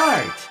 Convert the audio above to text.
start!